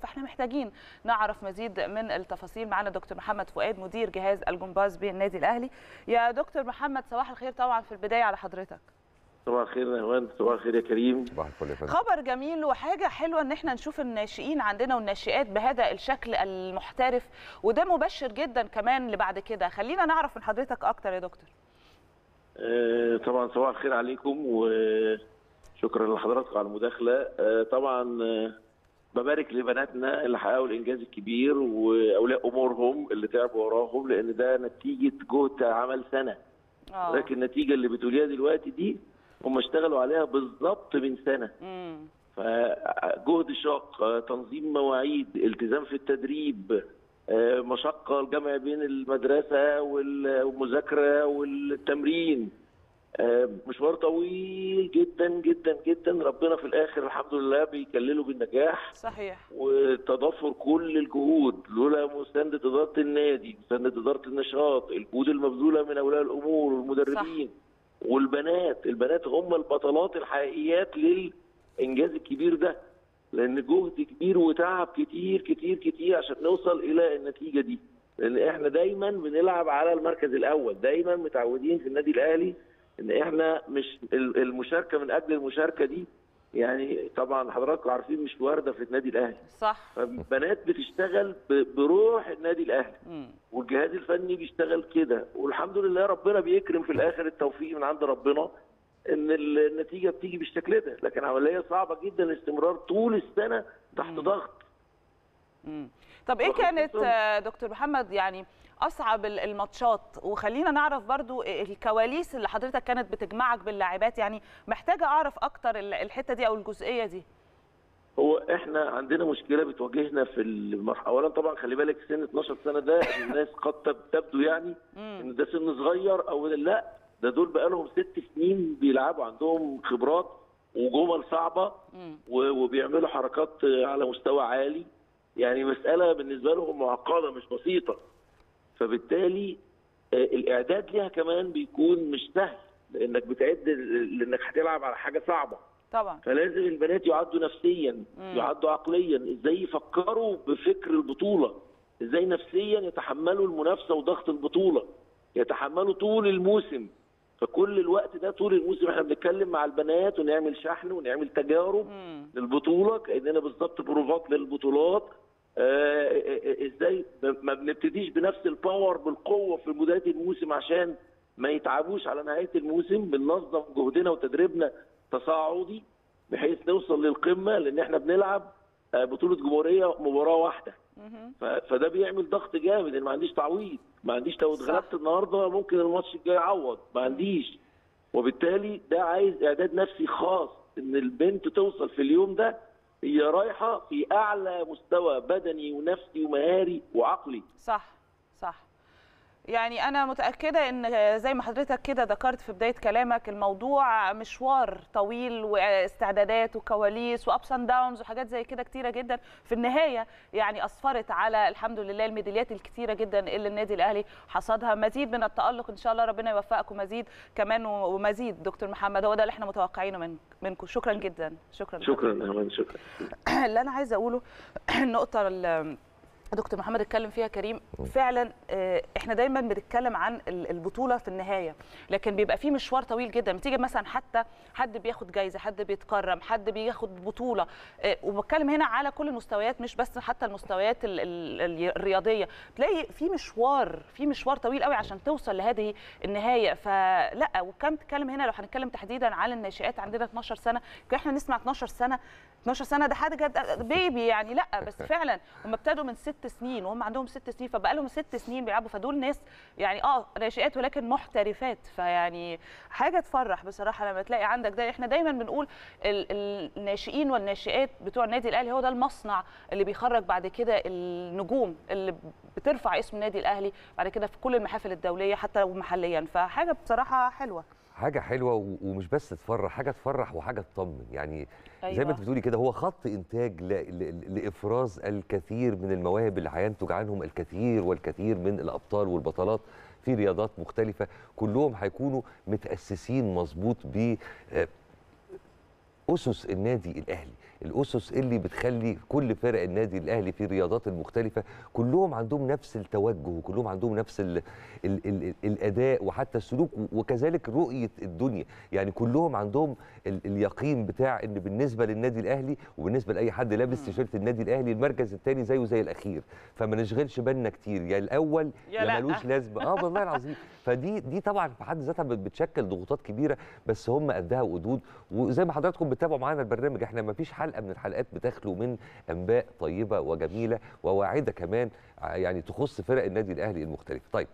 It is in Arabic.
فاحنا محتاجين نعرف مزيد من التفاصيل. معنا دكتور محمد فؤاد مدير جهاز الجمباز بالنادي الأهلي. يا دكتور محمد صباح الخير طبعا في البداية على حضرتك. صباح الخير يا هوان صباح الخير يا كريم. صباح الفل يا فندم. خبر جميل وحاجة حلوة إن إحنا نشوف الناشئين عندنا والناشئات بهذا الشكل المحترف وده مبشر جدا كمان لبعد كده. خلينا نعرف من حضرتك أكتر يا دكتور. آه، طبعا صباح الخير عليكم وشكرا لحضراتكم على المداخلة. آه، طبعا آه، ببارك لبناتنا اللي حققوا الإنجاز الكبير وأولياء أمورهم اللي تعبوا وراهم لأن ده نتيجة جهد عمل سنة. آه. لكن النتيجة اللي بتقوليها دلوقتي دي هم اشتغلوا عليها بالظبط من سنة. امم فجهد شاق تنظيم مواعيد التزام في التدريب آه، مشقة الجمع بين المدرسة وال- والمذاكرة والتمرين. مشوار طويل جدا جدا جدا. ربنا في الآخر الحمد لله بيكلله بالنجاح صحيح. وتضافر كل الجهود. لولا مساندة إدارة النادي مساندة إدارة النشاط الجهود المبذولة من أولياء الأمور والمدربين والبنات. البنات هم البطلات الحقيقيات للإنجاز الكبير ده لأن جهد كبير وتعب كتير كتير كتير عشان نوصل إلى النتيجة دي. لأن إحنا دايما بنلعب على المركز الأول دايما متعودين في النادي الأهلي إن إحنا مش المشاركة من أجل المشاركة دي يعني طبعا حضراتكم عارفين مش واردة في النادي الأهلي. صح. فبنات بتشتغل بروح النادي الأهلي. والجهاز الفني بيشتغل كده. والحمد لله ربنا بيكرم في الآخر التوفيق من عند ربنا إن ال- النتيجة بتيجي بالشكل ده. لكن عملية صعبة جدا الاستمرار طول السنة تحت ضغط. طب إيه كانت دكتور محمد يعني أصعب ال- الماتشات. وخلينا نعرف برضو الكواليس اللي حضرتك كانت بتجمعك باللاعبات. يعني محتاجة أعرف أكتر ال- الحتة دي أو الجزئية دي. هو إحنا عندنا مشكلة بتواجهنا في المرحلة. اولا طبعا خلي بالك سن 12 سنة ده الناس قد تب- تبدو يعني إن ده سن صغير أو لأ ده دول بقالهم ست سنين بيلعبوا عندهم خبرات وجمل صعبة وبيعملوا حركات على مستوى عالي. يعني مسألة بالنسبة لهم معقدة مش بسيطة. فبالتالي آه، الإعداد ليها كمان بيكون مش سهل لأنك بتعد لأنك هتلعب على حاجة صعبة. طبعا. فلازم البنات يعدوا نفسيا يعدوا عقليا إزاي يفكروا بفكر البطولة؟ إزاي نفسيا يتحملوا المنافسة وضغط البطولة؟ يتحملوا طول الموسم. فكل الوقت ده طول الموسم إحنا بنتكلم مع البنات ونعمل شحن ونعمل تجارب مم. للبطولة كأننا بالظبط بروفات للبطولات. إزاي؟ ما بنبتديش بنفس الباور بالقوة في بداية الموسم عشان ما يتعبوش على نهاية الموسم بننظم جهدنا وتدريبنا تصاعدي بحيث نوصل للقمة لأن إحنا بنلعب آه، بطولة جمهورية مباراة واحدة. فده بيعمل ضغط جامد إن ما عنديش تعويض ما عنديش لو. اتغلبت النهارده ممكن الماتش الجاي يعوض ما عنديش. وبالتالي ده عايز إعداد نفسي خاص إن البنت توصل في اليوم ده هي رايحة في أعلى مستوى بدني ونفسي ومهاري وعقلي. صح صح. يعني أنا متأكدة إن زي ما حضرتك كده ذكرت في بداية كلامك الموضوع مشوار طويل واستعدادات وكواليس و ups and downs وحاجات زي كده كتيرة جدا. في النهاية يعني أسفرت على الحمد لله الميداليات الكتيرة جدا اللي النادي الأهلي حصدها. مزيد من التألق إن شاء الله ربنا يوفقكم مزيد كمان ومزيد دكتور محمد هو ده اللي إحنا متوقعينه من منكم. شكرا جدا. شكرا. شكرا أمان، شكرا اللي أنا عايزة أقوله النقطة اللي دكتور محمد اتكلم فيها كريم فعلا آه، إحنا دايما بنتكلم عن ال- البطولة في النهاية لكن بيبقى في مشوار طويل جدا. بتيجي مثلا حتى حد بياخد جايزة حد بيتكرم حد بياخد بطولة آه، وبتكلم هنا على كل المستويات مش بس حتى المستويات ال- ال- ال- الرياضية. تلاقي في مشوار في مشوار طويل قوي عشان توصل لهذه النهاية. فلا وكم تتكلم هنا لو هنتكلم تحديدا على الناشئات عندنا 12 سنة. إحنا نسمع 12 سنة. 12 سنة ده حاجة ده بيبي يعني. لا بس فعلا هم ابتدوا من ست سنين وهم عندهم ست سنين فبقى لهم ست سنين بيلعبوا فدول ناس يعني آه ناشئات ولكن محترفات. فيعني حاجة تفرح بصراحة لما تلاقي عندك ده. إحنا دايما بنقول ال- ال- الناشئين والناشئات بتوع النادي الأهلي هو ده المصنع اللي بيخرج بعد كده النجوم اللي بترفع اسم النادي الأهلي بعد كده في كل المحافل الدولية حتى ومحليا فحاجة بصراحة حلوة. حاجة حلوة ومش بس تفرح حاجة تفرح وحاجة تطمن يعني أيوة. زي ما أيوة. انت بتقولي كده هو خط إنتاج ل... ل... لإفراز الكثير من المواهب اللي هينتج عنهم الكثير والكثير من الأبطال والبطلات في رياضات مختلفة كلهم هيكونوا متأسسين مظبوط ب اسس النادي الأهلي الأسس اللي بتخلي كل فرق النادي الأهلي في الرياضات المختلفه كلهم عندهم نفس التوجه وكلهم عندهم نفس ال ال ال الأداء وحتى السلوك وكذلك رؤية الدنيا. يعني كلهم عندهم ال اليقين بتاع إن بالنسبة للنادي الأهلي وبالنسبة لأي حد لابس تيشيرت النادي الأهلي المركز الثاني زيه زي الأخير. فما نشغلش بالنا كتير يا الأول يا يا. ملوش لازمة. آه والله العظيم. فدي دي طبعا في حد ذاتها بت- بتشكل ضغوطات كبيرة بس هم قدها وقدود. وزي ما حضراتكم بتتابعوا معانا البرنامج. إحنا ما فيش حلقة من الحلقات بتخلو من أنباء طيبة وجميلة وواعدة كمان يعني تخص فرق النادي الأهلي المختلفه طيب